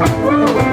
Woo!